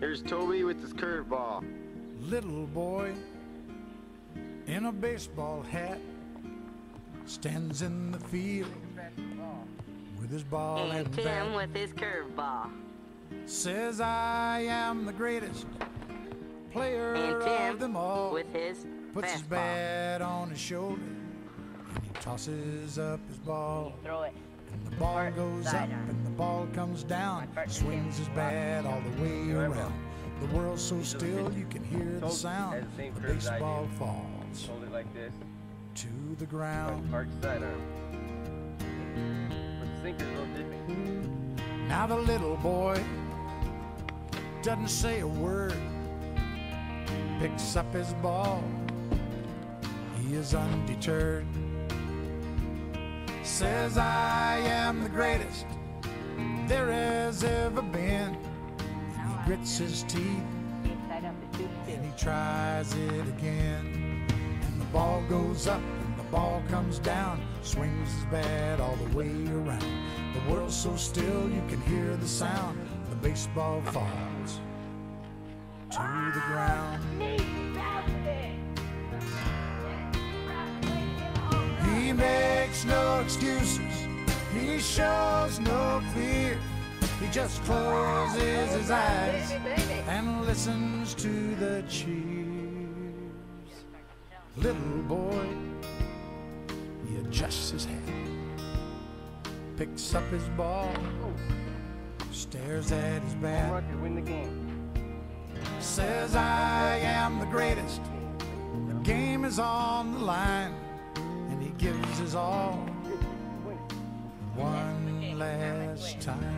Here's Toby with his curveball. Little boy in a baseball hat stands in the field with his ball And and Tim bat. with his curveball. Says I am the greatest player And of them all. with his Puts his bat on his shoulder and he tosses up his ball. Throw it. And the ball Part goes up and the ball comes down. Swings his bat all the way around. The world's so still you can hear the sound. the same The curve as I baseball falls Hold it like this. to the ground. Arch sidearm. But the sinker's a little. Now the little boy doesn't say a word, picks up his ball. He is undeterred. Says, I am the greatest there has ever been. And he grits his teeth and he tries it again. And the ball goes up and the ball comes down. Swings his bat all the way around. The world's so still you can hear the sound. The baseball falls to the ground. Makes no excuses. He shows no fear. He just closes his eyes and listens to the cheers. Little boy, he adjusts his hat, picks up his ball, stares at his bat, Rock could win the game. says, I am the greatest. The game is on the line, and he gives us all one last time.